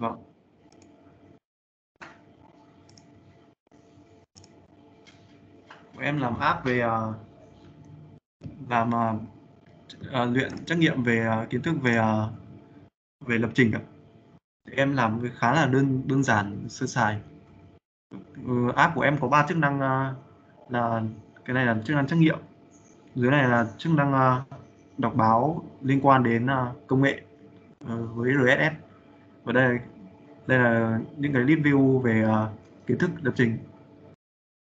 vâng. Em làm app về à, làm uh, uh, luyện trắc nghiệm về uh, kiến thức về uh, về lập trình ạ. Em làm khá là đơn đơn giản sơ sài. Uh, app của em có ba chức năng uh, là cái này là chức năng trắc nghiệm dưới này là chức năng uh, đọc báo liên quan đến uh, công nghệ uh, với RSS và đây đây là những cái review về uh, kiến thức lập trình.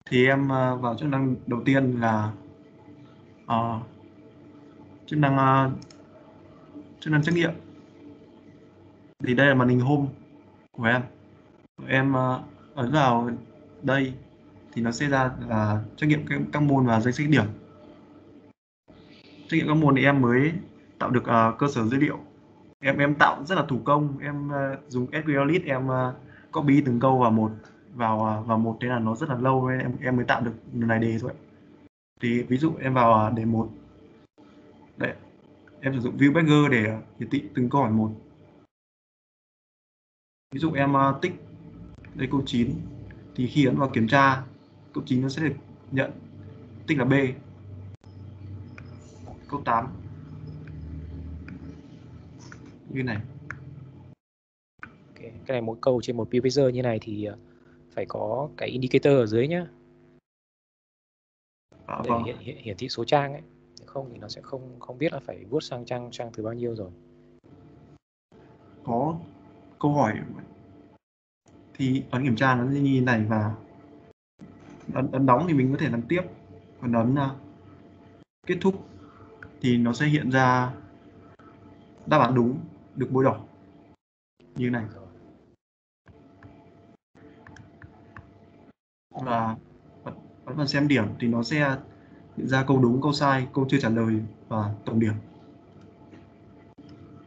Thì em uh, vào chức năng đầu tiên là uh, chức năng uh, chức năng trắc nghiệm. Thì đây là màn hình home của em. Em uh, ấn vào đây thì nó sẽ ra là trắc nghiệm các, các môn và danh sách điểm. Trắc nghiệm các môn thì em mới tạo được uh, cơ sở dữ liệu em em tạo rất là thủ công. Em uh, dùng SQLite em uh, copy từng câu vào một vào ờ, vào một thế là nó rất là lâu em em mới tạo được này đề thôi. Thì ví dụ em vào đề một. Đấy. Em sử dụng view bagger để hiển thị từng câu hỏi một. Ví dụ em uh, tích đây câu 9 thì khi ấn vào kiểm tra câu 9 nó sẽ được nhận. Tích là B. Câu 8 như này. Okay. cái này mỗi câu trên một bagger như này thì phải có cái indicator ở dưới nhá. À, để vâng. hiển, hiển, hiển thị số trang ấy. Không thì nó sẽ không không biết là phải vuốt sang trang trang thứ bao nhiêu rồi. Có câu hỏi thì ấn kiểm tra nó như này và ấn, ấn đóng thì mình có thể làm tiếp. Còn ấn uh, kết thúc thì nó sẽ hiện ra đáp án đúng được bôi đỏ. Như này. Và ấn phần xem điểm thì nó sẽ hiện ra câu đúng câu sai câu chưa trả lời và tổng điểm.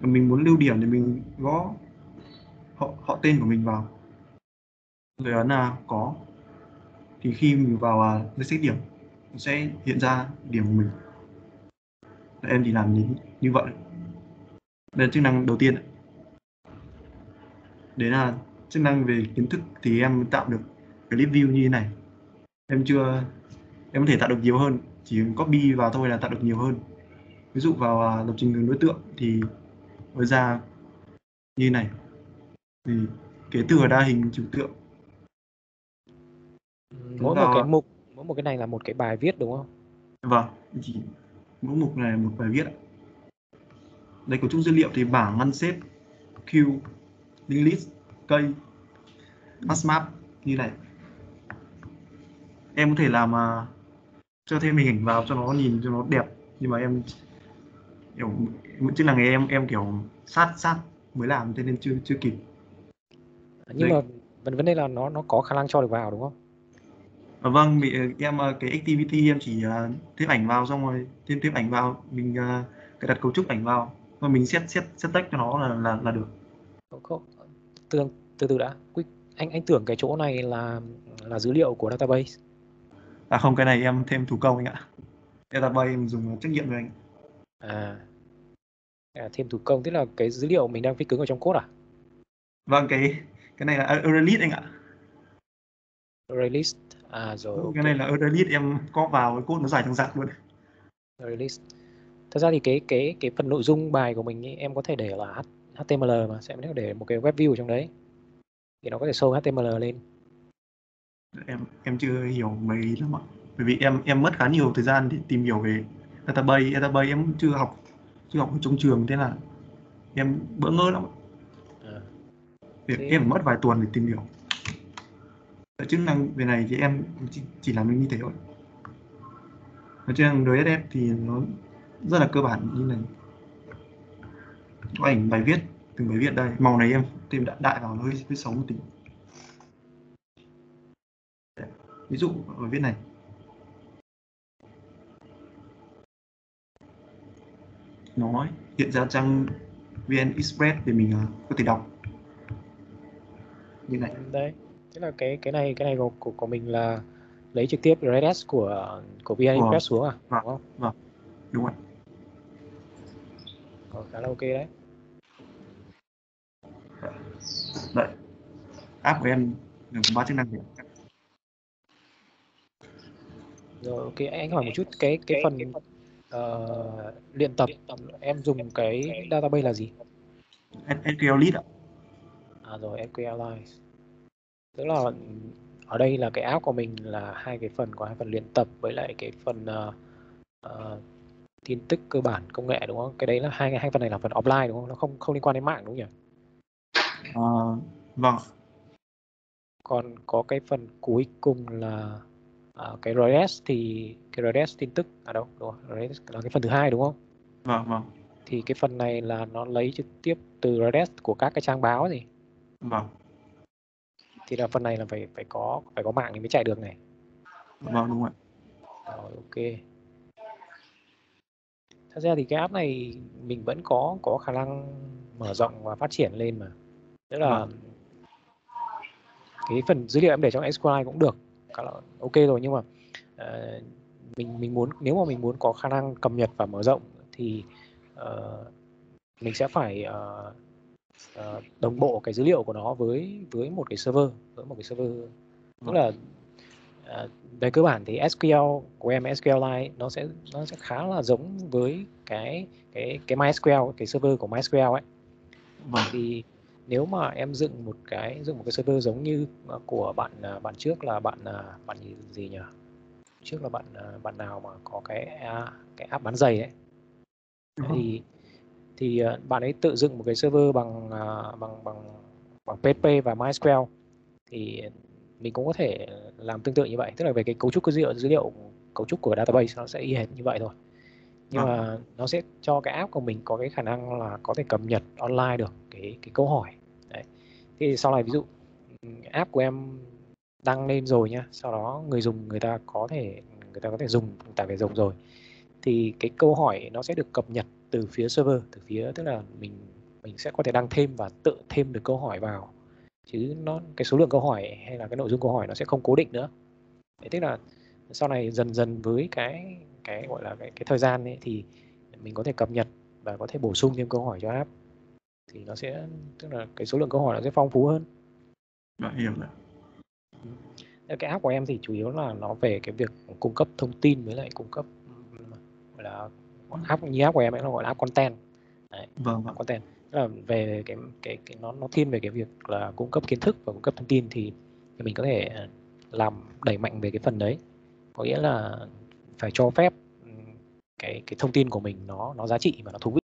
Mình muốn lưu điểm thì mình gõ họ, họ tên của mình vào. Rồi ấn là có. Thì khi mình vào à, danh sách điểm nó sẽ hiện ra điểm của mình. Em thì làm như, như vậy đây là chức năng đầu tiên đấy là chức năng về kiến thức thì em tạo được cái review như thế này. Em chưa em có thể tạo được nhiều hơn chỉ copy vào thôi là tạo được nhiều hơn. Ví dụ vào lập trình đối tượng thì mới ra như này. Thì kế thừa đa hình trừu tượng. Mỗi một cái mục mỗi một cái này là một cái bài viết đúng không? Vâng chỉ mỗi mục này là một bài viết đây cấu trúc dữ liệu thì bảng ngăn xếp queue link list cây hash như này em có thể làm uh, cho thêm hình ảnh vào cho nó nhìn cho nó đẹp nhưng mà em kiểu chức năng em em kiểu sát sát mới làm cho nên chưa chưa kịp. Nhưng Đấy. mà vấn đề là nó nó có khả năng cho được vào đúng không? À, vâng bị em cái activity em chỉ uh, thêm ảnh vào xong rồi thêm thêm ảnh vào mình uh, cái đặt cấu trúc ảnh vào và mình set set set text cho nó là là là được. Không, không. từ từ từ đã. Anh anh tưởng cái chỗ này là là dữ liệu của database. À không cái này em thêm thủ công anh ạ. Database em dùng trách nhiệm rồi anh. À, à thêm thủ công tức là cái dữ liệu mình đang viết cứng ở trong code à? Vâng cái cái này là array anh ạ. List à rồi cái okay. này là list em có vào cái code nó dài thằng dạng luôn. List thật ra thì cái cái cái phần nội dung bài của mình ý, em có thể để là HTML mà sẽ để một cái web view ở trong đấy. Thì nó có thể show HTML lên. Em em chưa hiểu mấy lắm ạ. Bởi vì em em mất khá nhiều thời gian để tìm hiểu về database database em chưa học chưa học ở trong trường thế là em bỡ ngỡ lắm à. Thế... em mất vài tuần để tìm hiểu. Ở chức năng về này thì em chỉ, chỉ làm được như thế thôi. Ở chức năng RSS thì nó rất là cơ bản như này. Có ảnh bài viết từng bài viết đây. Màu này em thêm đại, đại vào nó hơi, hơi xấu một tí. Ví dụ ở viết này. Nó hiện ra trang VN Express để mình uh, có thể đọc. Như này. Đấy thế là cái cái này cái này của của, của mình là lấy trực tiếp RSS của của VN Express xuống à? Vâng, đúng không? vâng. Đúng rồi Là ok đấy Đấy. App của em gồm ba chức năng gì? Rồi ok anh hỏi một chút cái cái phần uh, luyện tập em dùng cái database là gì? SQLite ạ. À rồi SQLite. Tức là ở đây là cái app của mình là hai cái phần có hai phần luyện tập với lại cái phần uh, uh, tin tức cơ bản công nghệ đúng không? Cái đấy là hai hai phần này là phần offline đúng không? Nó không không liên quan đến mạng đúng không nhỉ? Uh, vâng. Còn có cái phần cuối cùng là uh, cái RDS thì cái RDS tin tức à đâu đúng không? RDS là cái phần thứ hai đúng không? Vâng vâng. Thì cái phần này là nó lấy trực tiếp từ RDS của các cái trang báo gì? Vâng. Thì là phần này là phải phải có phải có mạng thì mới chạy được này. Vâng đúng rồi. Rồi ok thật ra thì cái app này mình vẫn có có khả năng mở rộng và phát triển lên mà tức là vâng. cái phần dữ liệu em để trong SQL cũng được ok rồi nhưng mà uh, mình mình muốn nếu mà mình muốn có khả năng cập nhật và mở rộng thì uh, mình sẽ phải uh, uh, đồng bộ cái dữ liệu của nó với với một cái server với một cái server tức vâng. là uh, về cơ bản thì SQL của em SQLite nó sẽ nó sẽ khá là giống với cái cái cái MySQL cái server của MySQL ấy vâng. thì nếu mà em dựng một cái dựng một cái server giống như của bạn à, bạn trước là bạn à, bạn gì nhỉ trước là bạn à, bạn nào mà có cái cái app bán giày ấy ừ. thì thì bạn ấy tự dựng một cái server bằng bằng bằng bằng PHP và MySQL thì mình cũng có thể làm tương tự như vậy. Tức là về cái cấu trúc dữ liệu dữ liệu cấu trúc của database nó sẽ y hệt như vậy thôi. Nhưng à. mà nó sẽ cho cái app của mình có cái khả năng là có thể cập nhật online được cái cái câu hỏi. Đấy. Thì sau này ví dụ app của em đăng lên rồi nhá sau đó người dùng người ta có thể người ta có thể dùng tải về dùng rồi thì cái câu hỏi nó sẽ được cập nhật từ phía server từ phía tức là mình mình sẽ có thể đăng thêm và tự thêm được câu hỏi vào chứ nó cái số lượng câu hỏi hay là cái nội dung câu hỏi nó sẽ không cố định nữa. Thế tức là sau này dần dần với cái cái gọi là cái, cái thời gian ấy, thì mình có thể cập nhật và có thể bổ sung thêm câu hỏi cho app. Thì nó sẽ tức là cái số lượng câu hỏi nó sẽ phong phú hơn. Đã hiểu rồi. Cái app của em thì chủ yếu là nó về cái việc cung cấp thông tin với lại cung cấp gọi là app như app của em ấy nó gọi là app content. Đấy, vâng, vâng. content là về cái cái cái nó nó thiên về cái việc là cung cấp kiến thức và cung cấp thông tin thì, thì mình có thể ờ, làm đẩy mạnh về cái phần đấy. Có nghĩa là phải cho phép ừ, cái cái thông tin của mình nó nó giá trị và nó thú vị.